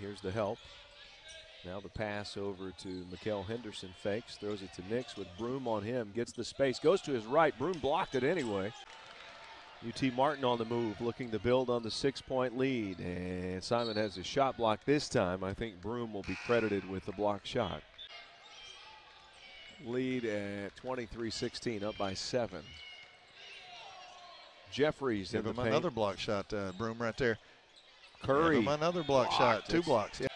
Here's the help. Now the pass over to Mikael Henderson fakes, throws it to Nix with Broome on him, gets the space, goes to his right. Broome blocked it anyway. UT Martin on the move, looking to build on the six point lead. And Simon has a shot block this time. I think Broome will be credited with the block shot. Lead at 23 16, up by seven. Jeffries Give in him the paint. another block shot, uh, Broome right there. Curry. Another block shot. Two blocks. Yeah.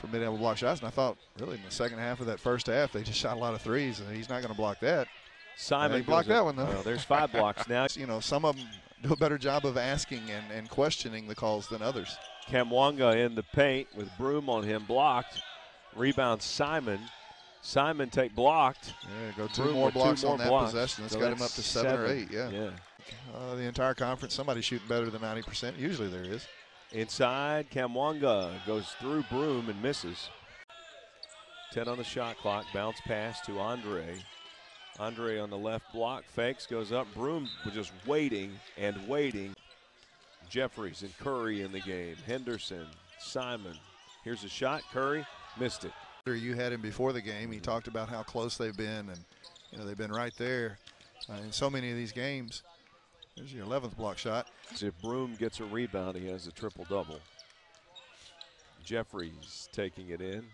For mid-level block shots, and I thought really in the second half of that first half they just shot a lot of threes, and he's not going to block that. Simon he blocked that one, though. Well, there's five blocks now. You know, some of them do a better job of asking and, and questioning the calls than others. Kamwanga in the paint with Broome on him, blocked. Rebound Simon. Simon take blocked. Yeah, go two Broome more with two blocks more on that blocks. possession. That's So got him up to seven, or eight. Yeah. Yeah. Uh, the entire conference, somebody shooting better than 90%. Usually there is. Inside, Kamwanga goes through Broome and misses. 10 on the shot clock. Bounce pass to Andre. Andre on the left block. Fakes, goes up. Broome just waiting and waiting. Jeffries and Curry in the game. Henderson, Simon. Here's a shot. Curry missed it. You had him before the game. He talked about how close they've been, and you know they've been right there uh, in so many of these games. There's your 11th block shot. If Broome gets a rebound, he has a triple double. Jeffries taking it in.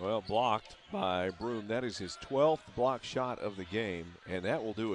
Well, blocked by Broome. That is his 12th block shot of the game, and that will do it.